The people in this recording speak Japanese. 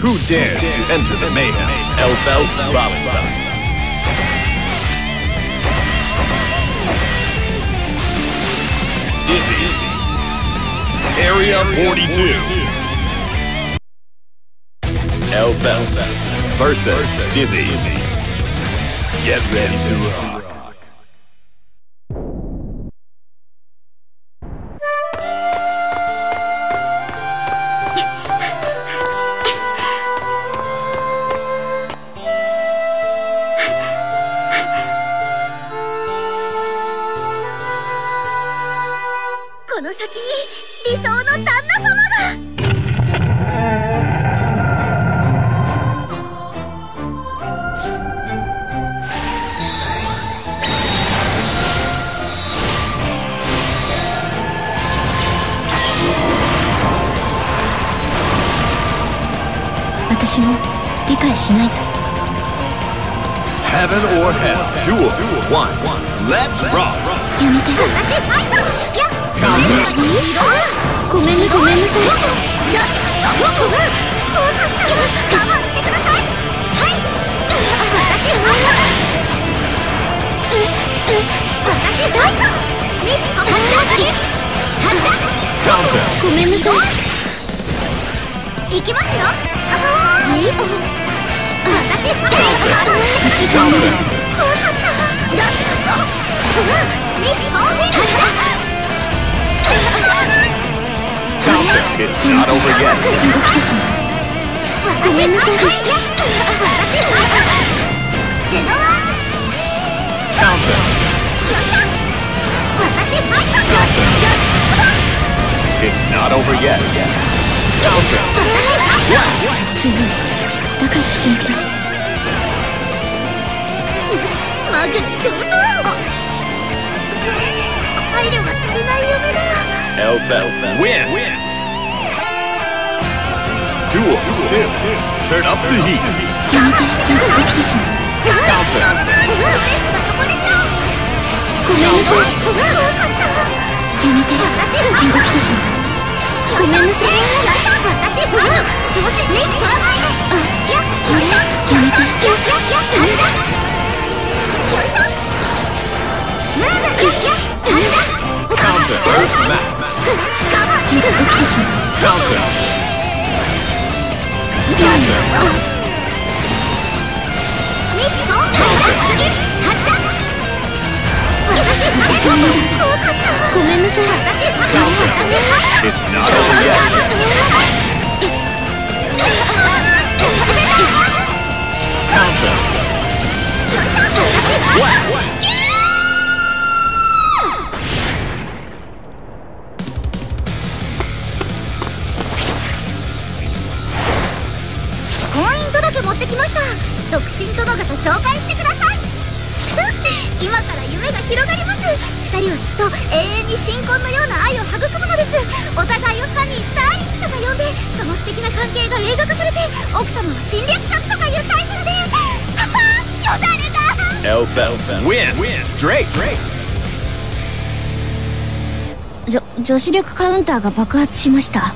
Who dares to enter the mayhem? Elfeld Valentine. Dizzy. Area 42. Elfeld versus Dizzy. Get ready to. の先に理想の旦那様が私も理解しないと Heaven or hell. Duel. One. Let's rock. やめて私ファイト.ごめんねごめんなさい。だ僕が怖かった我慢してください。はい。私ファイト私ファイトミス発射発射ごめんなさい。い。きますよあー私ファイト It's not over yet. Counter. Counter. It's not over yet. Counter. help Win! Win! Duel. Two. Turn up the heat. やめてなんか起きてしまう Counter. ペースがこぼれちゃうごめんなさい怖かったやめて私ファイト動きてしまうごめんなさい私ファイト調子ミス取らごめんなさい私ファイト私 It's not over yet. Countdown 婚姻届持ってきました独身殿方紹介してください 今から夢が広がります。二人はきっと永遠に新婚のような愛を育むのです。お互いをハニーダーリンとか呼んでその素敵な関係が映画化されて奥様は侵略者とかいうタイトルで。ははよだれが Elfeld win. Straight. 女女子力カウンターが爆発しました